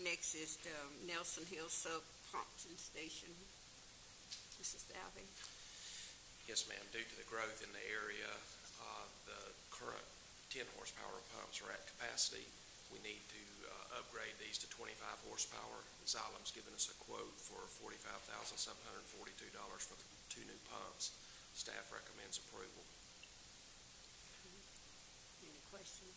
Next is the Nelson Hill Sub Pumping Station. Mrs. Dalby. Yes, ma'am. Due to the growth in the area, uh, the current 10 horsepower pumps are at capacity. We need to uh, upgrade these to 25 horsepower. Xylem's given us a quote for $45,742 for the two new pumps. Staff recommends approval. Any questions